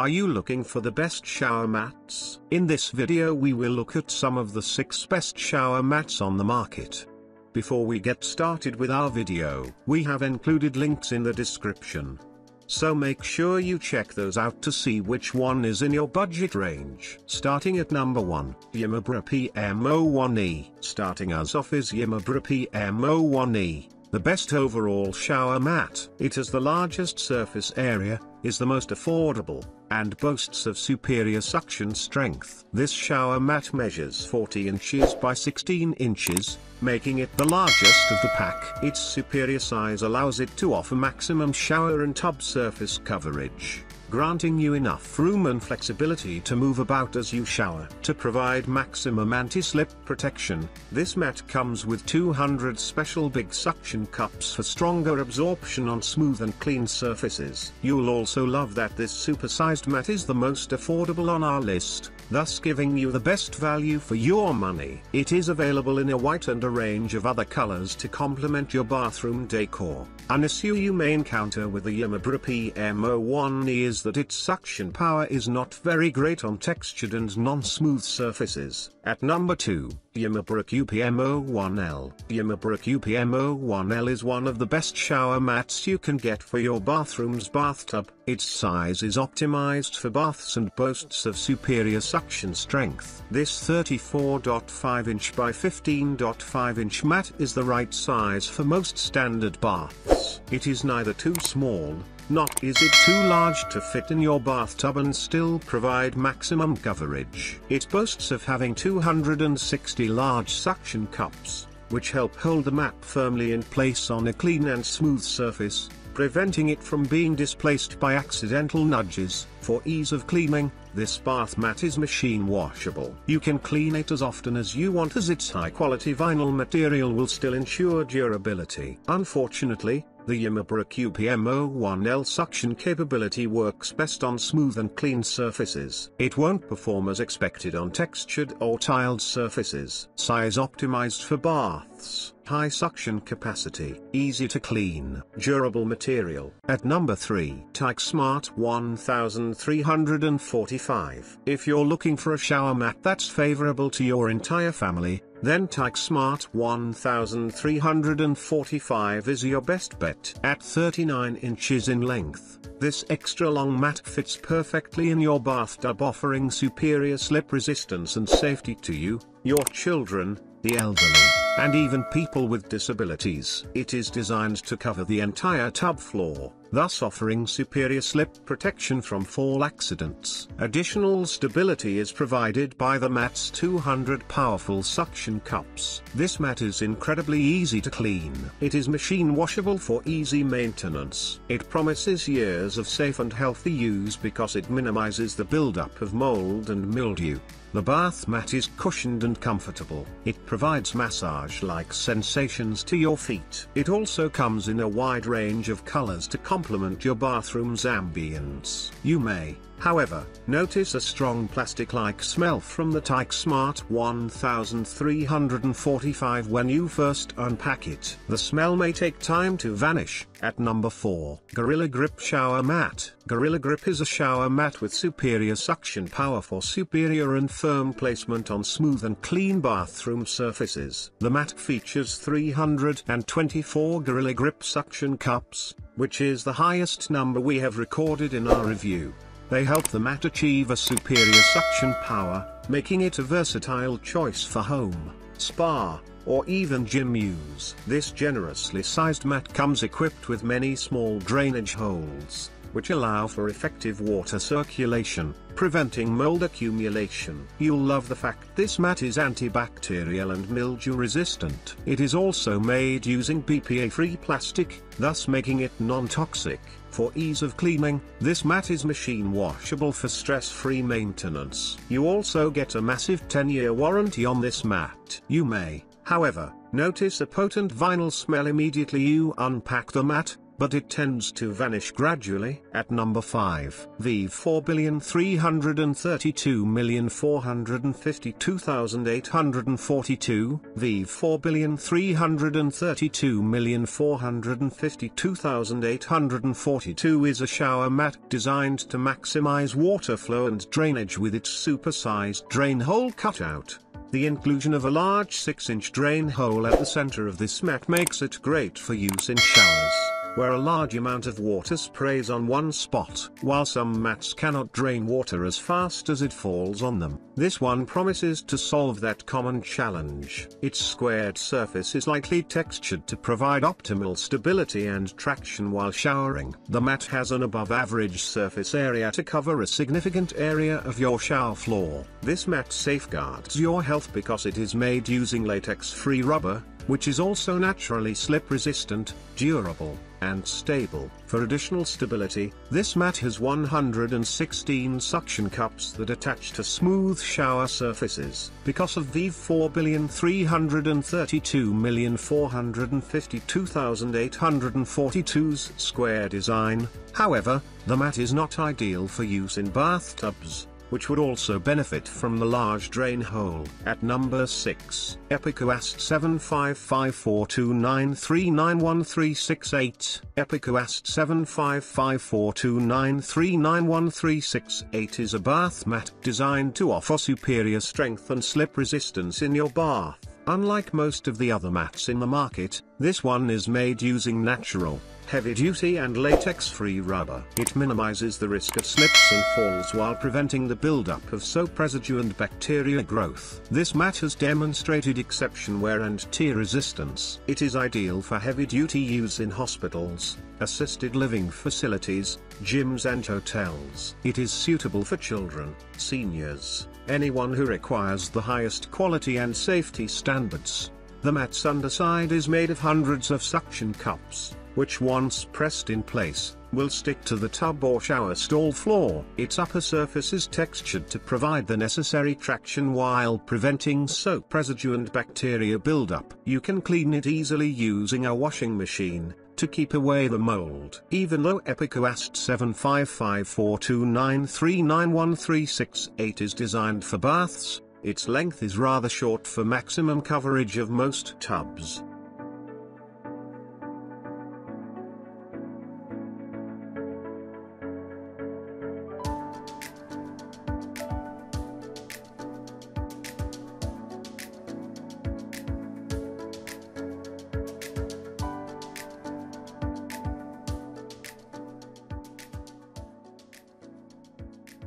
Are you looking for the best shower mats? In this video we will look at some of the 6 best shower mats on the market. Before we get started with our video, we have included links in the description. So make sure you check those out to see which one is in your budget range. Starting at number 1, Yimobra PM01E. Starting us off is Yimobra PM01E the best overall shower mat. It has the largest surface area, is the most affordable, and boasts of superior suction strength. This shower mat measures 40 inches by 16 inches, making it the largest of the pack. Its superior size allows it to offer maximum shower and tub surface coverage granting you enough room and flexibility to move about as you shower. To provide maximum anti-slip protection, this mat comes with 200 special big suction cups for stronger absorption on smooth and clean surfaces. You'll also love that this supersized mat is the most affordable on our list, thus giving you the best value for your money. It is available in a white and a range of other colors to complement your bathroom decor. An issue you may encounter with the Yimobra PM01 is that its suction power is not very great on textured and non-smooth surfaces. At number 2, Yimobra QPM01L. Yimobra QPM01L is one of the best shower mats you can get for your bathroom's bathtub. Its size is optimized for baths and boasts of superior suction strength. This 34.5 inch by 15.5 inch mat is the right size for most standard baths. It is neither too small, not is it too large to fit in your bathtub and still provide maximum coverage. It boasts of having 260 large suction cups, which help hold the mat firmly in place on a clean and smooth surface, preventing it from being displaced by accidental nudges. For ease of cleaning, this bath mat is machine washable. You can clean it as often as you want as its high quality vinyl material will still ensure durability. Unfortunately, the Yimobra QPM01L suction capability works best on smooth and clean surfaces. It won't perform as expected on textured or tiled surfaces. Size optimized for high suction capacity, easy to clean, durable material. At number 3, Tike Smart 1345. If you're looking for a shower mat that's favorable to your entire family, then Tike Smart 1345 is your best bet. At 39 inches in length, this extra long mat fits perfectly in your bathtub offering superior slip resistance and safety to you, your children, the elderly, and even people with disabilities. It is designed to cover the entire tub floor, thus offering superior slip protection from fall accidents. Additional stability is provided by the mat's 200 powerful suction cups. This mat is incredibly easy to clean. It is machine washable for easy maintenance. It promises years of safe and healthy use because it minimizes the buildup of mold and mildew. The bath mat is cushioned and comfortable. It provides massage-like sensations to your feet. It also comes in a wide range of colors to complement your bathroom's ambience. You may, However, notice a strong plastic-like smell from the Tike Smart 1345 when you first unpack it. The smell may take time to vanish. At number 4, Gorilla Grip Shower Mat. Gorilla Grip is a shower mat with superior suction power for superior and firm placement on smooth and clean bathroom surfaces. The mat features 324 Gorilla Grip suction cups, which is the highest number we have recorded in our review. They help the mat achieve a superior suction power, making it a versatile choice for home, spa, or even gym use. This generously sized mat comes equipped with many small drainage holes, which allow for effective water circulation, preventing mold accumulation. You'll love the fact this mat is antibacterial and mildew resistant. It is also made using BPA-free plastic, thus making it non-toxic. For ease of cleaning, this mat is machine washable for stress-free maintenance. You also get a massive 10-year warranty on this mat. You may, however, notice a potent vinyl smell immediately you unpack the mat, but it tends to vanish gradually. At number 5, the 4,332,452,842, the 4,332,452,842 is a shower mat designed to maximize water flow and drainage with its supersized drain hole cutout. The inclusion of a large 6-inch drain hole at the center of this mat makes it great for use in showers where a large amount of water sprays on one spot. While some mats cannot drain water as fast as it falls on them, this one promises to solve that common challenge. Its squared surface is lightly textured to provide optimal stability and traction while showering. The mat has an above average surface area to cover a significant area of your shower floor. This mat safeguards your health because it is made using latex-free rubber, which is also naturally slip resistant, durable, and stable. For additional stability, this mat has 116 suction cups that attach to smooth shower surfaces. Because of the 4,332,452,842's square design, however, the mat is not ideal for use in bathtubs which would also benefit from the large drain hole. At number 6, EpicoAst 755429391368. EpicoAst 755429391368 is a bath mat designed to offer superior strength and slip resistance in your bath. Unlike most of the other mats in the market, this one is made using natural, heavy-duty and latex-free rubber. It minimizes the risk of slips and falls while preventing the buildup of soap residue and bacteria growth. This mat has demonstrated exception wear and tear resistance. It is ideal for heavy-duty use in hospitals, assisted living facilities, gyms and hotels. It is suitable for children, seniors, anyone who requires the highest quality and safety standards. The mat's underside is made of hundreds of suction cups, which once pressed in place, will stick to the tub or shower stall floor. Its upper surface is textured to provide the necessary traction while preventing soap residue and bacteria buildup. You can clean it easily using a washing machine, to keep away the mold. Even though EpicoAst 755429391368 is designed for baths, its length is rather short for maximum coverage of most tubs.